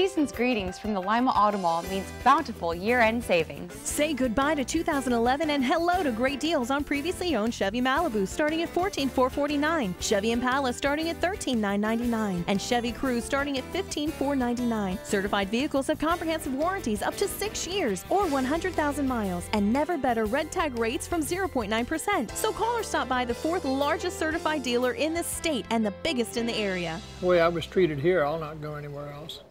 season's greetings from the Lima Auto Mall means bountiful year-end savings. Say goodbye to 2011 and hello to great deals on previously owned Chevy Malibu starting at $14,449, Chevy Impala starting at $13,999, and Chevy Cruze starting at $15,499. Certified vehicles have comprehensive warranties up to six years or 100,000 miles and never better red tag rates from 0.9%. So call or stop by the fourth largest certified dealer in the state and the biggest in the area. The way I was treated here, I'll not go anywhere else.